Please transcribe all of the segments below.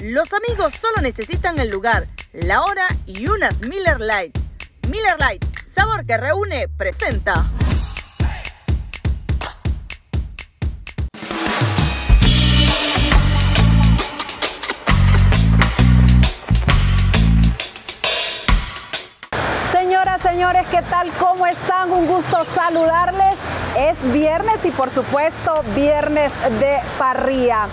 Los amigos solo necesitan el lugar, la hora y unas Miller Lite. Miller Lite, sabor que reúne, presenta. Señoras, señores, ¿qué tal? ¿Cómo están? Un gusto saludarles. Es viernes y por supuesto viernes de parrilla.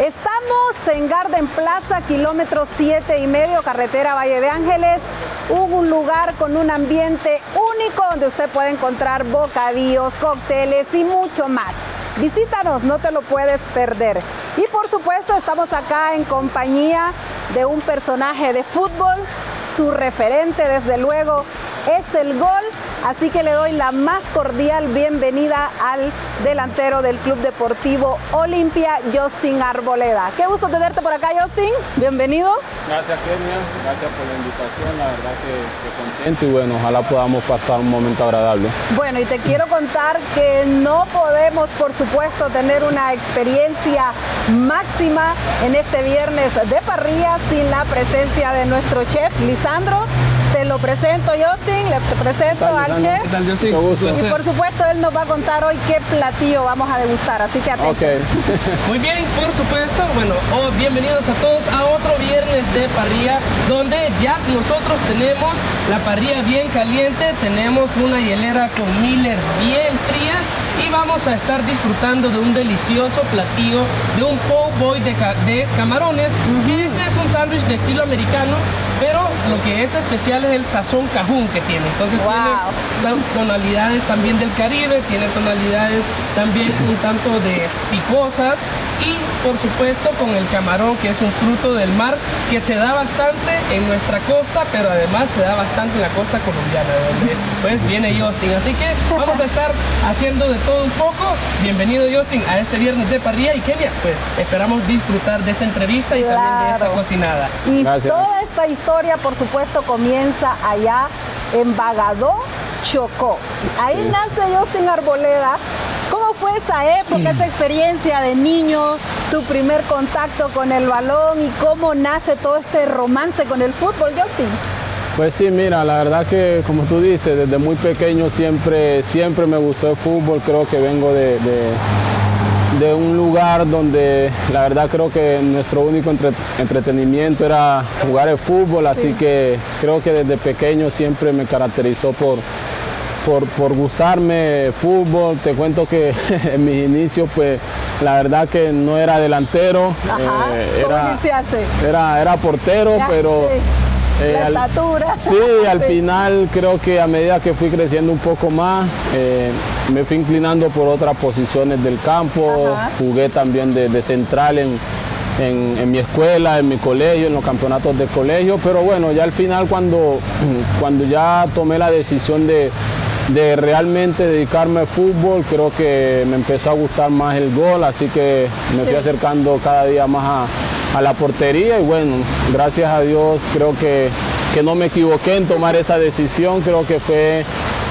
Estamos en Garden Plaza, kilómetro 7 y medio, carretera Valle de Ángeles. Un lugar con un ambiente único donde usted puede encontrar bocadillos, cócteles y mucho más. Visítanos, no te lo puedes perder. Y por supuesto estamos acá en compañía de un personaje de fútbol, su referente desde luego es el gol, así que le doy la más cordial bienvenida al delantero del Club Deportivo Olimpia, Justin Arboleda. Qué gusto tenerte por acá, Justin. Bienvenido. Gracias, Kenia. Gracias por la invitación. La verdad que, que contento y bueno, ojalá podamos pasar un momento agradable. Bueno, y te quiero contar que no podemos, por supuesto, tener una experiencia máxima en este viernes de parrilla sin la presencia de nuestro chef, Lisandro. Lo presento, Justin, le presento al chef. ¿Qué tal, Justin? Y por supuesto, él nos va a contar hoy qué platillo vamos a degustar, así que atento. Ok. Muy bien, por supuesto. Bueno, oh, bienvenidos a todos a otro viernes de parrilla, donde ya nosotros tenemos la parrilla bien caliente, tenemos una hielera con Miller bien frías y vamos a estar disfrutando de un delicioso platillo de un po' boy de, ca- de camarones, que este es un sándwich de estilo americano, pero lo que es especial es el sazón cajún que tiene. Entonces Wow. tiene tonalidades también del Caribe, tiene tonalidades también un tanto de picosas y por supuesto con el camarón que es un fruto del mar que se da bastante en nuestra costa, pero además se da bastante en la costa colombiana, de donde pues viene Justin. Así que vamos a estar haciendo de todo un poco. Bienvenido Justin a este viernes de parrilla y Kenia, pues esperamos disfrutar de esta entrevista y también de esta cocinada. Y Gracias. toda esta historia, por supuesto, comienza allá en Bagadó, Chocó. Ahí Sí. nace Justin Arboleda. ¿Cómo fue esa época, esa experiencia de niño, tu primer contacto con el balón y cómo nace todo este romance con el fútbol, Justin? Pues sí, mira, la verdad que como tú dices, desde muy pequeño siempre, siempre me gustó el fútbol. Creo que vengo de, de- de un lugar donde la verdad creo que nuestro único entre- entretenimiento era jugar el fútbol, así que creo que desde pequeño siempre me caracterizó por, por, por gustarme fútbol. Te cuento que en mis inicios, pues la verdad que no era delantero, Ajá. eh, ¿Cómo era, era, era portero, Ya, pero... sí. eh, La al- estatura. Sí, al Sí. final creo que a medida que fui creciendo un poco más, eh, me fui inclinando por otras posiciones del campo. Ajá. Jugué también de, de central en, en- en mi escuela, en mi colegio, en los campeonatos de colegio. Pero bueno, ya al final cuando, cuando ya tomé la decisión de, de realmente dedicarme al fútbol, creo que me empezó a gustar más el gol, así que me fui Sí. acercando cada día más a, a la portería y bueno, gracias a Dios creo que, que no me equivoqué en tomar esa decisión, creo que fue,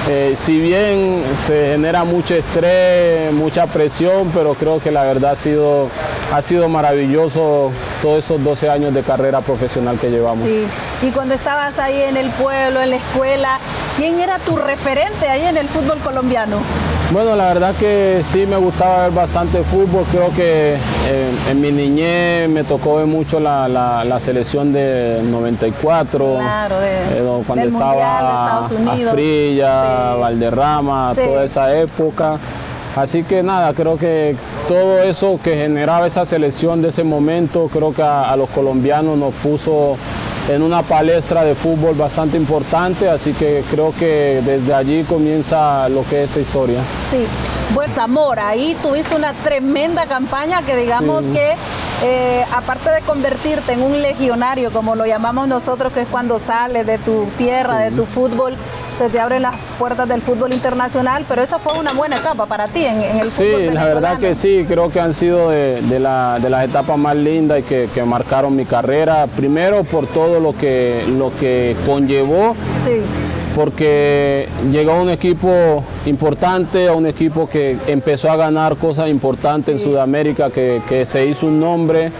eh, si bien se genera mucho estrés, mucha presión, pero creo que la verdad ha sido, ha sido maravilloso todos esos 12 años de carrera profesional que llevamos. Y cuando estabas ahí en el pueblo, en la escuela, ¿quién era tu referente ahí en el fútbol colombiano? Bueno, la verdad que sí me gustaba ver bastante fútbol. Creo que eh, en mi niñez me tocó ver mucho la, la- la selección de 94. Claro, de- eh, do- cuando del estaba Mundial de Sí. Valderrama, Sí. toda esa época. Así que nada, creo que todo eso que generaba esa selección de ese momento, creo que a, a los colombianos nos puso en una palestra de fútbol bastante importante, así que creo que desde allí comienza lo que es esa historia. Sí, pues Zamora, ahí tuviste una tremenda campaña que digamos Sí. que eh, aparte de convertirte en un legionario, como lo llamamos nosotros, que es cuando sales de tu tierra, de tu fútbol, se te abren las puertas del fútbol internacional, pero esa fue una buena etapa para ti en, en el Sí, fútbol la verdad que sí, creo que han sido de, de la- de las etapas más lindas y que, que marcaron mi carrera. Primero por todo lo que, lo que conllevó, Sí, porque llegó a un equipo importante, a un equipo que empezó a ganar cosas importantes en Sudamérica, que, que se hizo un nombre.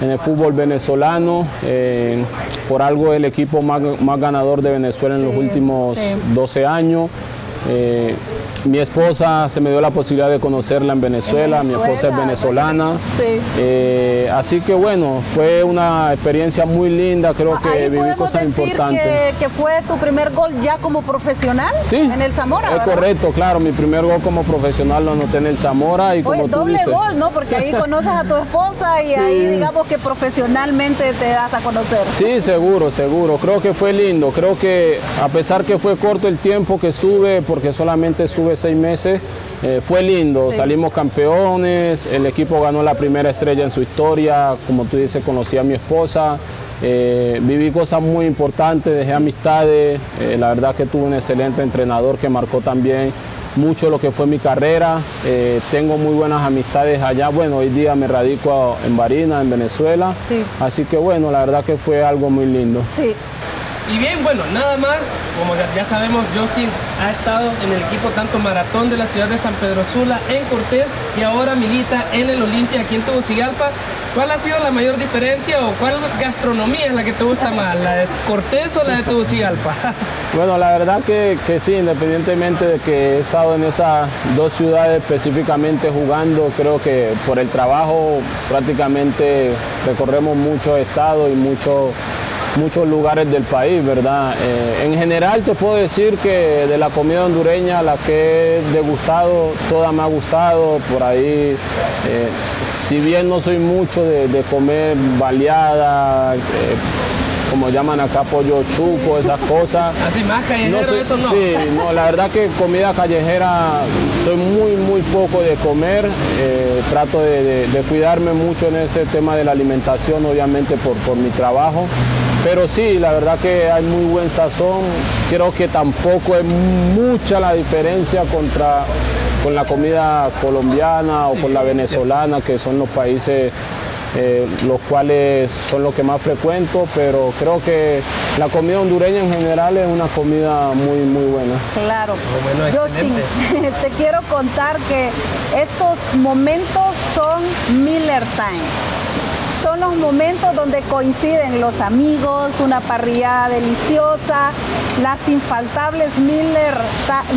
en el fútbol venezolano. eh, por algo el equipo más, más ganador de Venezuela en los últimos sí. 12 años. Eh, mi esposa se me dio la posibilidad de conocerla en Venezuela, mi esposa es venezolana. Sí. Eh, así que bueno, fue una experiencia muy linda, creo que viví cosas decir importantes. que, que fue tu primer gol ya como profesional Sí, en el Zamora, es ¿verdad? correcto, claro, mi primer gol como profesional lo anoté en el Zamora y como Oye, tú doble dices. gol, ¿no? Porque ahí conoces a tu esposa y Sí. ahí digamos que profesionalmente te das a conocer. Sí, seguro, seguro. Creo que fue lindo. Creo que a pesar que fue corto el tiempo que estuve, porque solamente estuve seis meses, eh, fue lindo. Sí. Salimos campeones, el equipo ganó la primera estrella en su historia. Como tú dices, conocí a mi esposa. eh, viví cosas muy importantes, dejé amistades. eh, la verdad que tuve un excelente entrenador que marcó también mucho lo que fue mi carrera. eh, tengo muy buenas amistades allá. Bueno, hoy día me radico en Barina, en Venezuela. Sí. Así que bueno, la verdad que fue algo muy lindo. Sí. Y bien, bueno, nada más, como ya, ya sabemos, Justin ha estado en el equipo tanto maratón de la ciudad de San Pedro Sula, en Cortés, y ahora milita en el Olimpia aquí en Tegucigalpa. ¿Cuál ha sido la mayor diferencia o cuál gastronomía es la que te gusta más, la de Cortés o la de Tegucigalpa? Bueno, la verdad que, que sí, independientemente de que he estado en esas dos ciudades específicamente jugando, creo que por el trabajo prácticamente recorremos muchos estados y muchos muchos lugares del país, ¿verdad? Eh, en general te puedo decir que de la comida hondureña, la que he degustado, toda me ha gustado, por ahí, eh, si bien no soy mucho de, de comer baleadas, eh, como llaman acá pollo chuco, esas cosas. Así más callejero, soy- eso no. Sí, no, la verdad que comida callejera soy muy, muy poco de comer. eh, trato de, de- de cuidarme mucho en ese tema de la alimentación, obviamente por, por mi trabajo. Pero sí, la verdad que hay muy buen sazón. Creo que tampoco es mucha la diferencia contra con la comida colombiana o con la venezolana, que son los países eh, los cuales son los que más frecuento, pero creo que la comida hondureña en general es una comida muy, muy buena. Claro. bueno, Justin, te quiero contar que estos momentos son Miller Time. Son los momentos donde coinciden los amigos, una parrillada deliciosa, las infaltables Miller,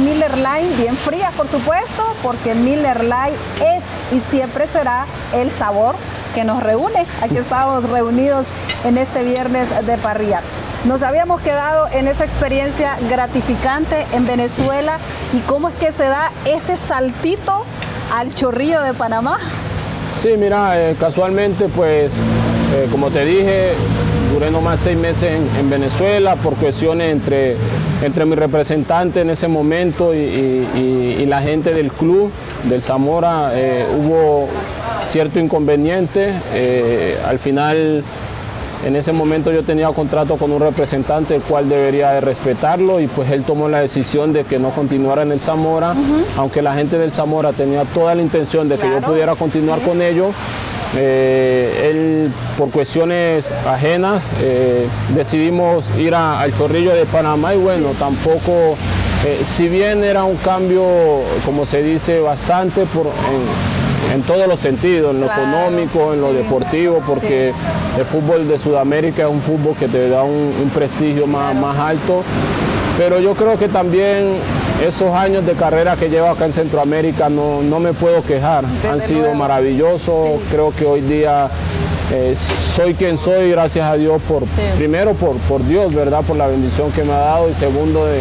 Miller Lime, bien frías por supuesto, porque Miller Lime es y siempre será el sabor que nos reúne. Aquí estamos reunidos en este viernes de parrilla. Nos habíamos quedado en esa experiencia gratificante en Venezuela y cómo es que se da ese saltito al chorrillo de Panamá. Sí, mira, eh, casualmente, pues, eh, como te dije, duré nomás seis meses en, en Venezuela por cuestiones entre, entre mi representante en ese momento y, la gente del club, del Zamora. eh, hubo cierto inconveniente. al final, en ese momento yo tenía contrato con un representante el cual debería de respetarlo y pues él tomó la decisión de que no continuara en el Zamora, aunque la gente del Zamora tenía toda la intención de que yo pudiera continuar sí. con ellos. eh, él por cuestiones ajenas eh, decidimos ir a- al chorrillo de Panamá y bueno, tampoco, eh, si bien era un cambio, como se dice, bastante por, en, en todos los sentidos, en lo Claro, económico, en lo deportivo, porque el fútbol de Sudamérica es un fútbol que te da un, un prestigio más, más alto. Pero yo creo que también esos años de carrera que llevo acá en Centroamérica no, no me puedo quejar. Han sido luego. maravillosos. Creo que hoy día eh, soy quien soy, gracias a Dios, por, primero por, por Dios, ¿verdad? Por la bendición que me ha dado y segundo de,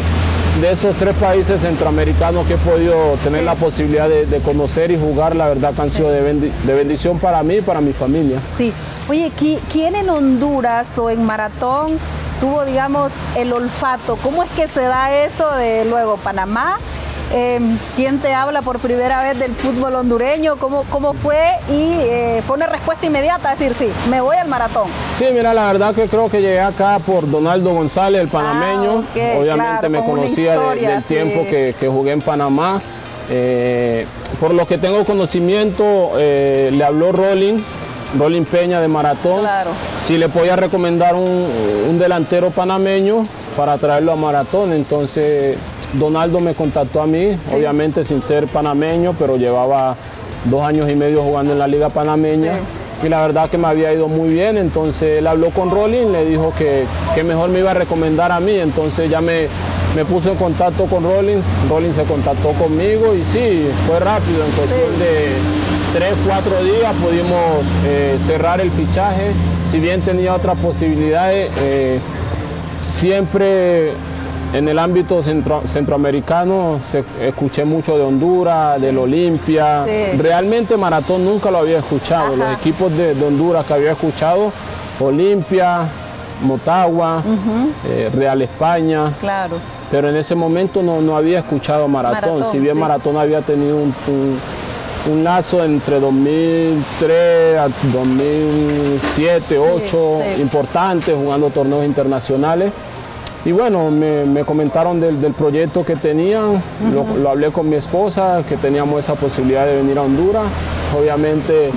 de esos tres países centroamericanos que he podido tener la posibilidad de, de conocer y jugar, la verdad que han sido de, bendi- de bendición para mí y para mi familia. Sí. Oye, ¿qui- ¿quién en Honduras o en Maratón tuvo, digamos, el olfato? ¿Cómo es que se da eso de luego Panamá? Eh, ¿Quién te habla por primera vez del fútbol hondureño? ¿Cómo, cómo fue? Y eh, fue una respuesta inmediata, decir, sí, me voy al maratón. Sí, mira, la verdad que creo que llegué acá por Donaldo González, el panameño. Ah, Obviamente claro, me conocía de- del sí. tiempo que, que jugué en Panamá. Eh, por lo que tengo conocimiento, eh, le habló Rolling, Rolling Peña de Maratón, Claro. si le podía recomendar un, un delantero panameño para traerlo a Maratón. Entonces, Donaldo me contactó a mí, obviamente sin ser panameño, pero llevaba dos años y medio jugando en la Liga Panameña. y la verdad que me había ido muy bien, entonces él habló con Rollins, le dijo que, que mejor me iba a recomendar a mí, entonces ya me, me puso en contacto con Rollins, Rollins se contactó conmigo y sí, fue rápido, en cuestión de tres, cuatro días pudimos eh, cerrar el fichaje, si bien tenía otras posibilidades, eh, siempre en el ámbito centro- centroamericano se- escuché mucho de Honduras, del Olimpia. Sí. Realmente Maratón nunca lo había escuchado. Ajá. Los equipos de, de Honduras que había escuchado, Olimpia, Motagua, eh, Real España, Claro. pero en ese momento no, no había escuchado Maratón. Maratón, si bien sí. Maratón había tenido un, un- un lazo entre 2003 a 2007, 2008, sí. importante, jugando torneos internacionales. Y bueno, me, me comentaron del, del proyecto que tenían, lo, lo hablé con mi esposa, que teníamos esa posibilidad de venir a Honduras. Obviamente,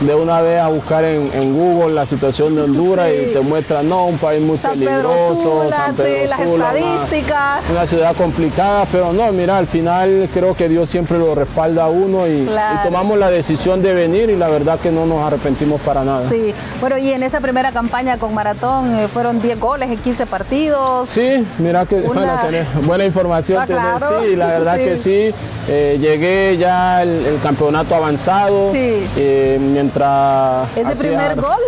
de una vez a buscar en, en Google la situación de Honduras Sí. y te muestra, no, un país muy San Pedro peligroso, Sula, San Pedro Sula, una- estadísticas. una ciudad complicada, pero no, mira, al final creo que Dios siempre lo respalda a uno y, Claro. y tomamos la decisión de venir y la verdad que no nos arrepentimos para nada. Sí, bueno, y en esa primera campaña con Maratón eh, fueron 10 goles en 15 partidos. Sí, mira que Una- bueno, tenés buena información. Ah, tenés, claro. Sí, la verdad Sí. que sí. Eh, llegué ya el, el campeonato avanzado. Sí. eh, mientras. Ese primer gol,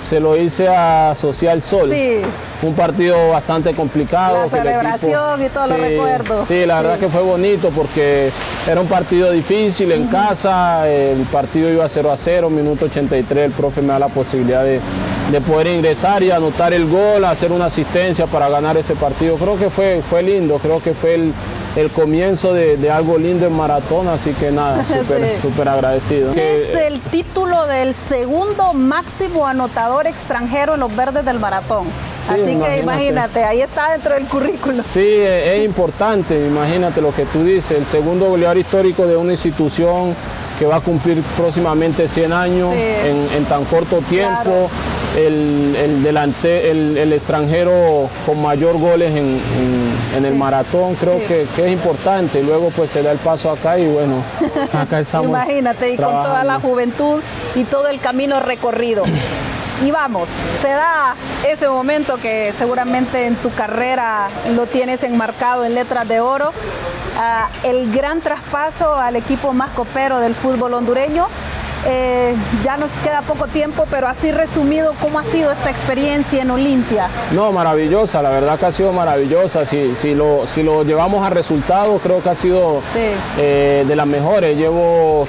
Se lo hice a Social Sol. sí, Fue un partido bastante complicado. La celebración y todo lo Sí, recuerdo. Sí, la verdad Sí. que fue bonito porque era un partido difícil en casa, el partido iba 0 a 0, minuto 83, el profe me da la posibilidad de, de poder ingresar y anotar el gol, hacer una asistencia para ganar ese partido. Creo que fue, fue lindo, creo que fue el, el comienzo de, de algo lindo en maratón, así que nada, súper Sí. súper agradecido. es Que- el título del segundo máximo anotador extranjero en los verdes del Maratón. Sí, Así que imagínate. ahí está dentro del currículum. Sí, es es importante, imagínate lo que tú dices, el segundo goleador histórico de una institución que va a cumplir próximamente 100 años Sí. en, en tan corto tiempo, Claro. El, el delante, el, el extranjero con mayor goles en, en- en el Sí. maratón, creo Sí. que, que es importante, luego pues se da el paso acá y bueno, acá estamos. Imagínate, y con toda la juventud y todo el camino recorrido. Y vamos, se da ese momento que seguramente en tu carrera lo tienes enmarcado en letras de oro, ah, el gran traspaso al equipo más copero del fútbol hondureño. Eh, ya nos queda poco tiempo, pero así resumido, ¿cómo ha sido esta experiencia en Olimpia? No, maravillosa, la verdad que ha sido maravillosa. Si, si, lo, si lo llevamos a resultados, creo que ha sido Sí. eh, de las mejores. Llevo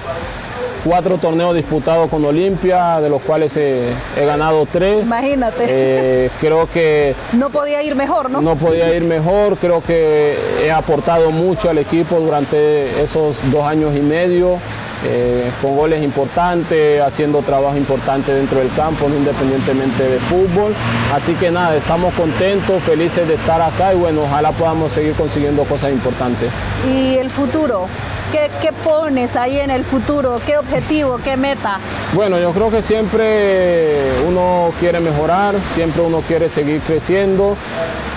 cuatro torneos disputados con Olimpia, de los cuales he, he ganado tres. Imagínate, Eh, creo que no podía ir mejor, ¿no? no podía ir mejor, creo que he aportado mucho al equipo durante esos dos años y medio, eh, con goles importantes, haciendo trabajo importante dentro del campo, independientemente de fútbol. Así que nada, estamos contentos, felices de estar acá y bueno, ojalá podamos seguir consiguiendo cosas importantes. Y el futuro, ¿qué, qué pones ahí en el futuro? ¿Qué objetivo? ¿Qué meta? Bueno, yo creo que siempre uno quiere mejorar, siempre uno quiere seguir creciendo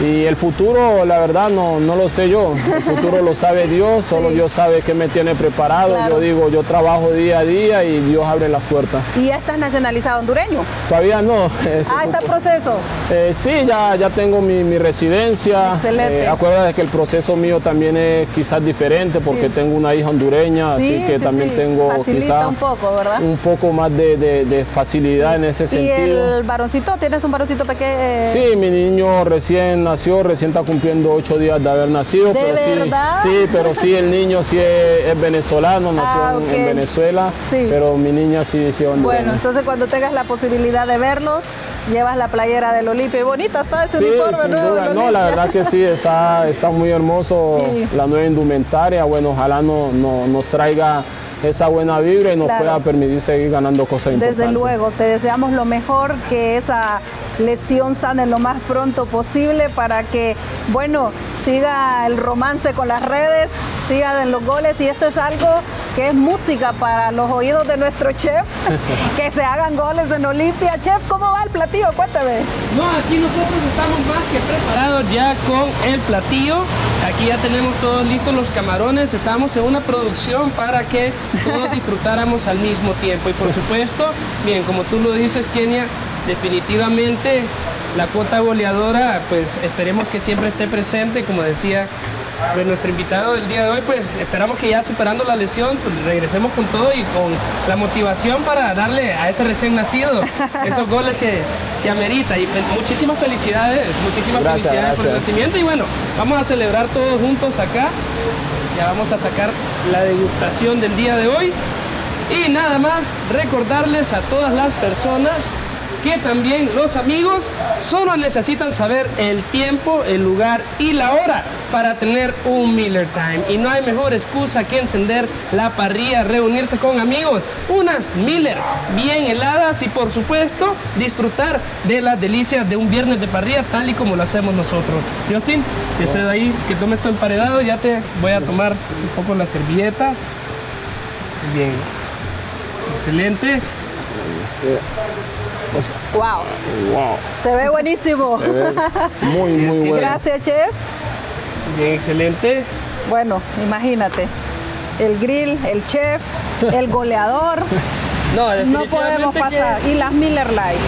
y el futuro, la verdad, no, no lo sé yo. El futuro lo sabe Dios, solo Sí. Dios sabe qué me tiene preparado. Claro. Yo digo, yo trabajo día a día y Dios abre las puertas. ¿Y ya estás nacionalizado hondureño? Todavía no. Ah, es está en proceso. eh, sí, ya, ya tengo mi, mi residencia. Excelente. Eh, acuérdate que el proceso mío también es quizás diferente porque Sí. tengo una hija hondureña, Sí, así que sí, también tengo Facilita quizás un poco, ¿verdad? un poco más de, de- de facilidad en ese ¿Y sentido. el varoncito? ¿Tienes un varoncito pequeño? Sí, mi niño recién nació, recién está cumpliendo ocho días de haber nacido. ¿De pero verdad? Sí, sí, pero sí, el niño sí es, es venezolano, nació Ah, en-. En Venezuela, Sí. pero mi niña sí, sí hondureña. Bueno, entonces cuando tengas la posibilidad de verlo, llevas la playera del Olimpia. Y bonita está ese Sí, uniforme sin nuevo del No, la verdad que sí, está, está muy hermoso Sí. la nueva indumentaria. Bueno, ojalá no, no- nos traiga esa buena vibra y nos Claro. pueda permitir seguir ganando cosas importantes. Desde luego, te deseamos lo mejor, que esa lesión sane lo más pronto posible para que, bueno, siga el romance con las redes, decía, en los goles y esto es algo que es música para los oídos de nuestro chef, que se hagan goles en Olimpia. Chef, ¿cómo va el platillo? Cuéntame. No, aquí nosotros estamos más que preparados ya con el platillo. Aquí ya tenemos todos listos los camarones. Estamos en una producción para que todos disfrutáramos al mismo tiempo. Y por supuesto, bien, como tú lo dices, Kenia, definitivamente la cuota goleadora, pues esperemos que siempre esté presente, como decía pues, nuestro invitado del día de hoy, pues esperamos que ya superando la lesión, pues, regresemos con todo y con la motivación para darle a este recién nacido esos goles que, que amerita. Y pues, muchísimas felicidades, muchísimas felicidades por el nacimiento. Y bueno, vamos a celebrar todos juntos acá. Ya vamos a sacar la degustación del día de hoy. Y nada más recordarles a todas las personas que también los amigos solo necesitan saber el tiempo, el lugar y la hora para tener un Miller Time. Y no hay mejor excusa que encender la parrilla, reunirse con amigos, unas Miller bien heladas y por supuesto disfrutar de las delicias de un viernes de parrilla tal y como lo hacemos nosotros. Justin, que se ahí, que tome esto emparedado, ya te voy a tomar un poco la servilleta. Bien. Excelente. Wow. wow. Se ve buenísimo. muy, muy bueno. Gracias, chef. Bien, excelente. Bueno, imagínate. El grill, el chef, el goleador. No, no podemos pasar. Y las Miller Light.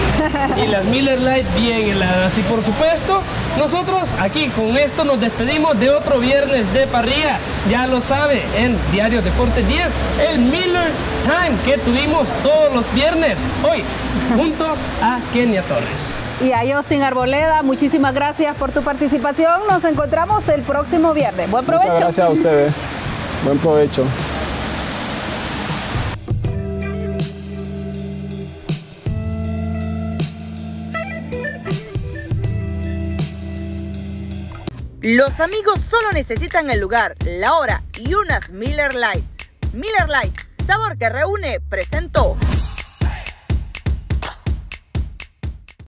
y las Miller Light bien heladas. Y por supuesto, nosotros aquí con esto nos despedimos de otro viernes de parrilla. Ya lo sabe, en Diario Deportes 10, el Miller Time que tuvimos todos los viernes. Hoy, junto a Kenia Torres y a Justin Arboleda. Muchísimas gracias por tu participación. Nos encontramos el próximo viernes. Buen provecho. gracias a ustedes. Buen provecho. Los amigos solo necesitan el lugar, la hora y unas Miller Light. Miller Light, sabor que reúne, presentó.